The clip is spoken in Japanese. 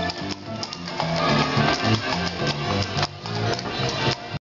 うん。